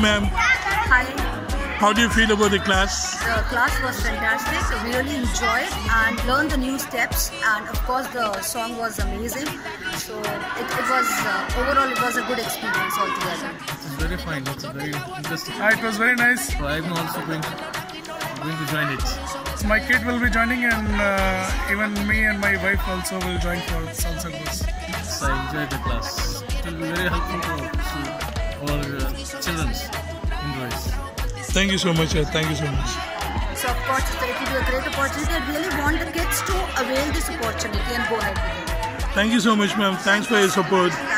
ma'am. Hi, How do you feel about the class? the class was fantastic. We really enjoyed and learned the new steps, and of course, the song was amazing. So it, it was uh, overall it was a good experience altogether. It's very fine. It's very interesting. Uh, it was very nice. So I'm also going to, going to join it. So my kid will be joining, and uh, even me and my wife also will join for salsa course. So I enjoyed the class. It will be very helpful to, to our children in. Thank you so much, sir. Thank you so much. So of course, it will be a great opportunity. I really want the kids to avail this opportunity and go ahead with it. Thank you so much, ma'am. Thanks for your support. Thanks a lot.